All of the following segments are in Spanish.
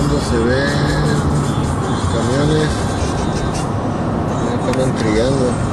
fondo se ven los camiones que andan trillando.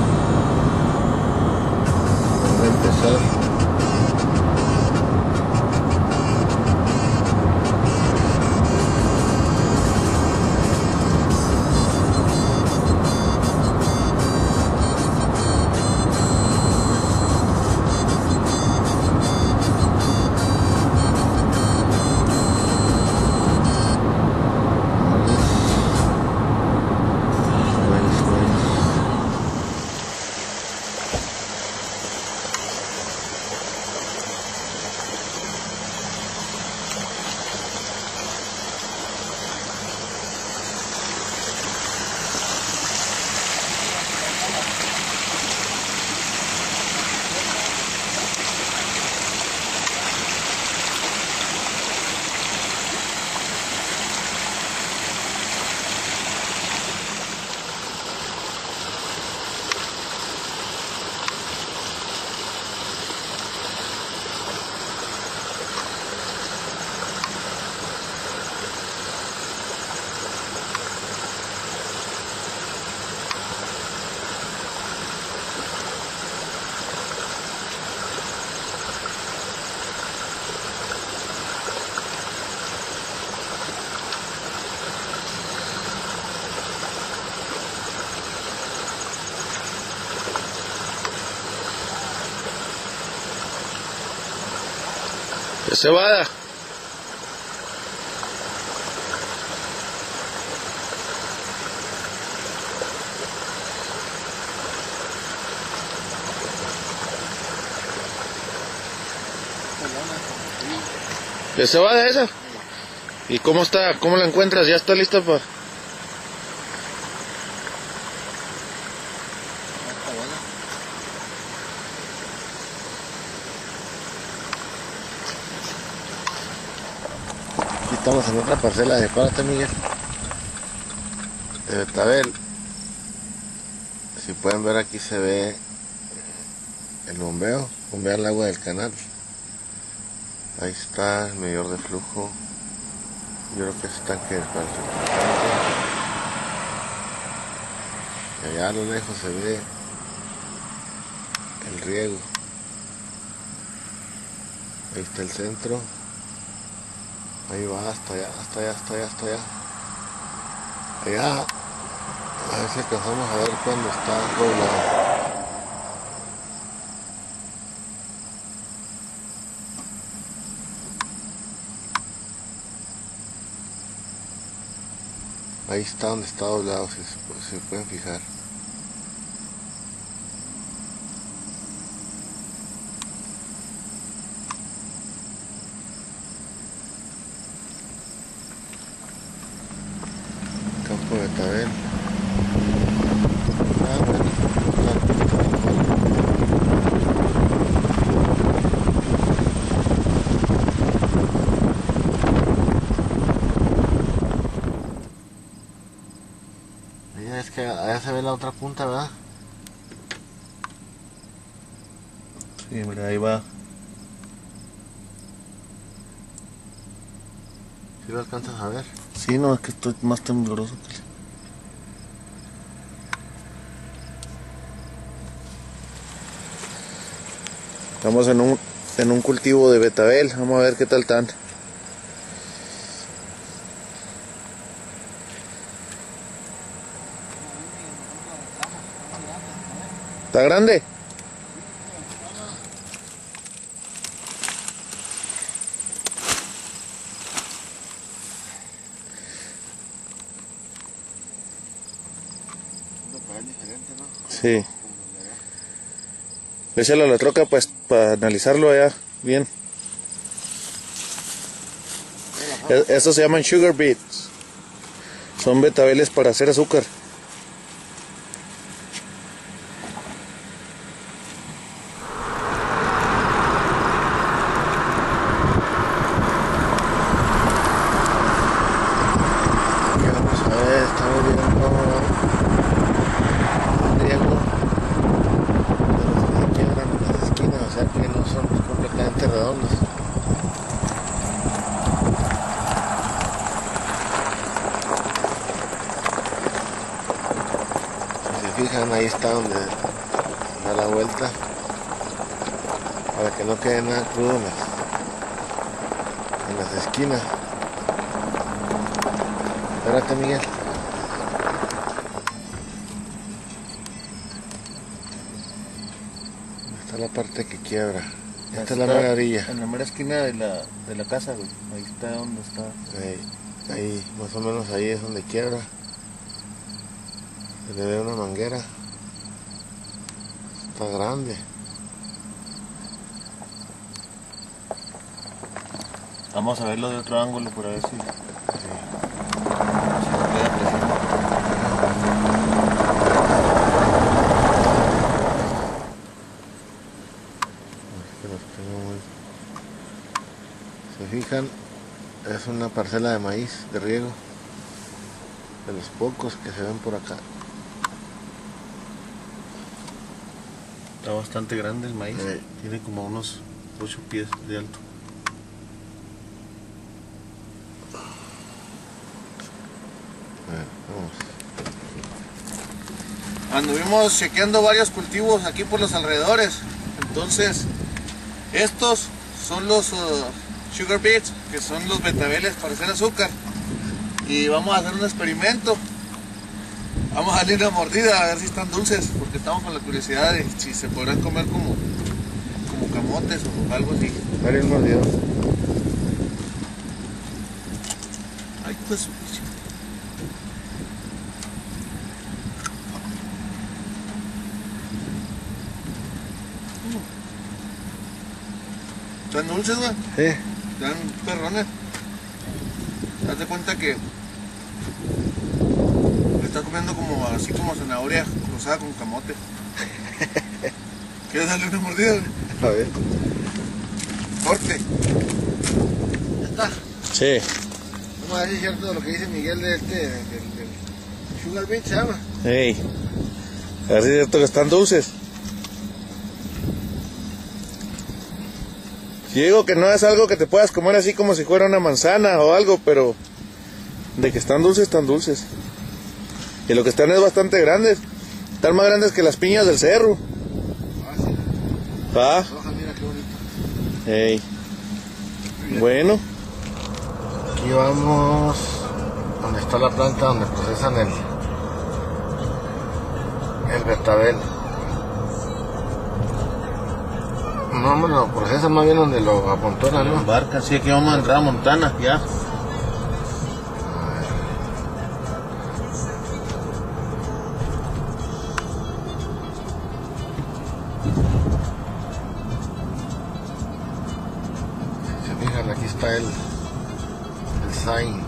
Que se vaya esa. ¿Y cómo está? ¿Cómo la encuentras? ¿Ya está lista para...? Estamos en otra parcela de Párate, Miguel. De Betabel. Si pueden ver aquí se ve el bombeo, bombea el agua del canal. Ahí está el medidor de flujo. Yo creo que tanque es refrigerante. Y allá a lo lejos se ve el riego. Ahí está el centro. Ahí va, hasta allá, hasta allá, hasta allá, hasta allá. Allá. A ver si alcanzamos a ver cuando está doblado. Ahí está donde está doblado, si se, pu- si se pueden fijar. Campo de Tabel. Ah, bueno, está- está mejor. Mira, es que allá se ve la otra punta, ¿verdad? Sí, mira, ahí va. Si lo alcanzas a ver. Sí, no, es que estoy más tembloroso que... Estamos en un, en un cultivo de betabel. Vamos a ver qué tal tan. ¿Está grande? Sí. Échale a la troca para analizarlo allá bien. E- Estos se llaman sugar beets. Son betabeles para hacer azúcar. Aquí vamos a ver, estamos viendo el riego de los que quiebran las esquinas, o sea que no son completamente redondos. Fijan, ahí está donde da la vuelta. Para que no quede nada crudo en las, en las esquinas. Espérate, Miguel. Está la parte que quiebra. Esta es la Está maravilla. En la mera esquina de la, de la casa, güey. Ahí está donde está. Ahí, ahí, más o menos ahí es donde quiebra. Se le ve una manguera. Está grande. Vamos a verlo de otro ángulo para ver si, Sí. Se fijan, es una parcela de maíz de riego. De los pocos que se ven por acá. Está bastante grande el maíz. Sí. Tiene como unos 8 pies de alto. Anduvimos chequeando varios cultivos aquí por los alrededores. Entonces, estos son los uh, sugar beets, que son los betabeles para hacer azúcar. Y vamos a hacer un experimento. Vamos a darle una mordida a ver si están dulces, porque estamos con la curiosidad de si se podrán comer como, como camotes o algo así. Dale un mordido. Ay, pues. su Están dulces, güey. Sí. Están perrones. Haz de cuenta que está comiendo como así como zanahoria cruzada con camote. ¿Quieres darle una mordida? A ver. Corte. Ya está. Sí. Vamos a ver si es cierto lo que dice Miguel de este, del, del Sugar Beet, se llama. Ey. A ver si es cierto que están dulces. Si digo que no es algo que te puedas comer así como si fuera una manzana o algo, pero de que están dulces, están dulces. Y lo que están es bastante grandes. Están más grandes que las piñas del cerro. Ah, sí. ¿Va? Hoja, mira qué bonito. Ey. Bueno. Aquí vamos donde está la planta donde procesan el el betabel. No, me lo procesan más bien donde lo amontonan, ¿no? Barca, sí, aquí vamos a entrar a Montana, ya. Aquí está el, el sign.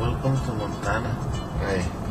Welcome to Montana. Ahí.